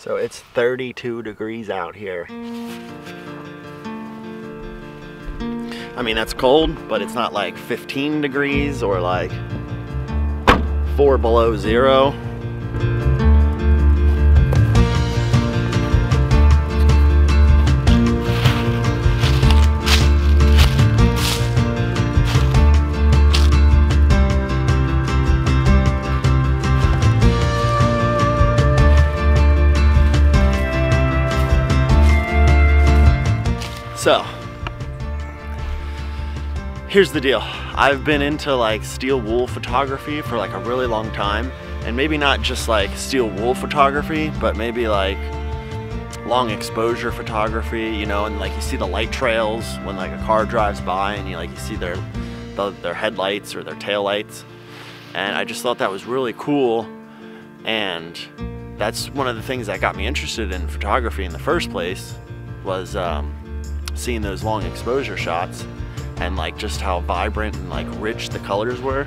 So it's 32 degrees out here. I mean, that's cold, but it's not like 15 degrees or like four below zero. So, here's the deal. I've been into like steel wool photography for like a really long time. And maybe not just like steel wool photography, but maybe like long exposure photography, you know, and like you see the light trails when like a car drives by and you like you see their the, their headlights or their tail lights. And I just thought that was really cool. And that's one of the things that got me interested in photography in the first place was um, seeing those long exposure shots and like just how vibrant and like rich the colors were.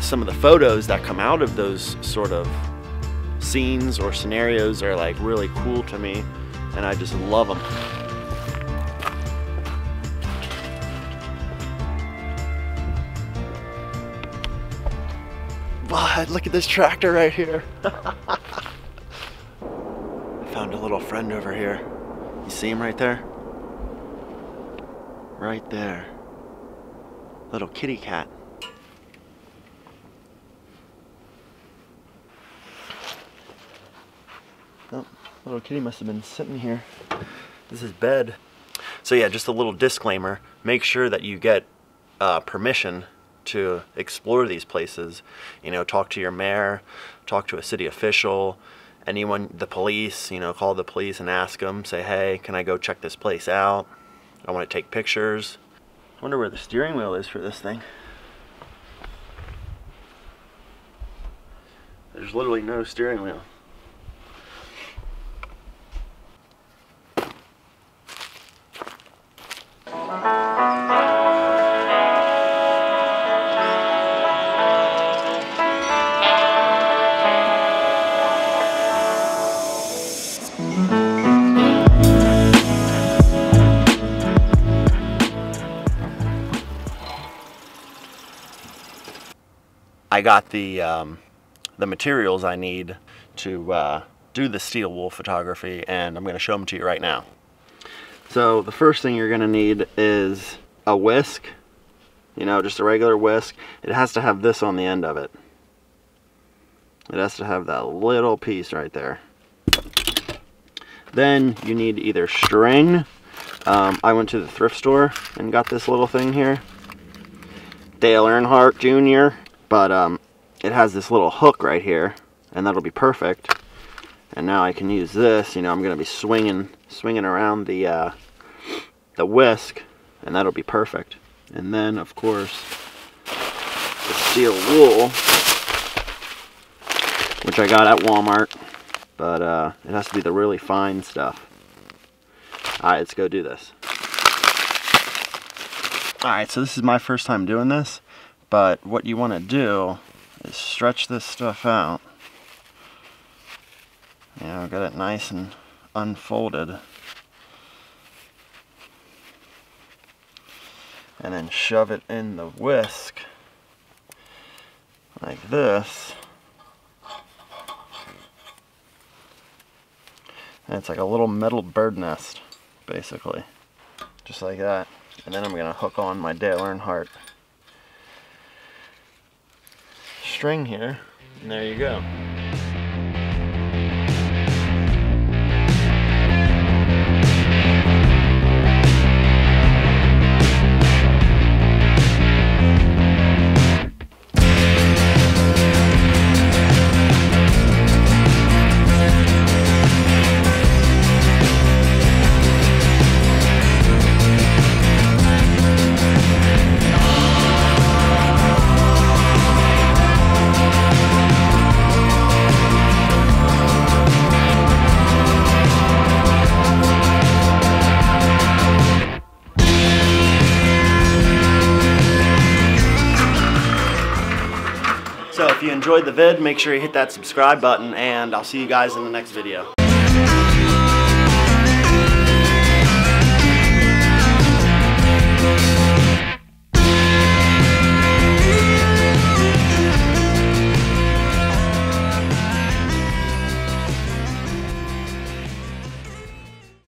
Some of the photos that come out of those sort of scenes or scenarios are like really cool to me and I just love them. But look at this tractor right here. I found a little friend over here. You see him right there? Right there. Little kitty cat. Oh, little kitty must have been sitting here. This is bed. So yeah, just a little disclaimer. Make sure that you get uh, permission to explore these places. You know, talk to your mayor, talk to a city official, anyone, the police, you know, call the police and ask them, say, hey, can I go check this place out? I want to take pictures. I wonder where the steering wheel is for this thing. There's literally no steering wheel. I got the um, the materials I need to uh, do the steel wool photography and I'm going to show them to you right now. So the first thing you're going to need is a whisk, you know, just a regular whisk. It has to have this on the end of it. It has to have that little piece right there. Then you need either string. Um, I went to the thrift store and got this little thing here. Dale Earnhardt Jr but um, it has this little hook right here and that'll be perfect. And now I can use this you know I'm gonna be swinging swinging around the uh, the whisk and that'll be perfect. And then of course the steel wool which I got at Walmart. But uh, it has to be the really fine stuff. Alright let's go do this. Alright so this is my first time doing this but what you want to do is stretch this stuff out. You know, get it nice and unfolded. And then shove it in the whisk like this. And it's like a little metal bird nest, basically. Just like that. And then I'm going to hook on my Dale Earnhardt string here, and there you go. Enjoyed the vid, make sure you hit that subscribe button and I'll see you guys in the next video.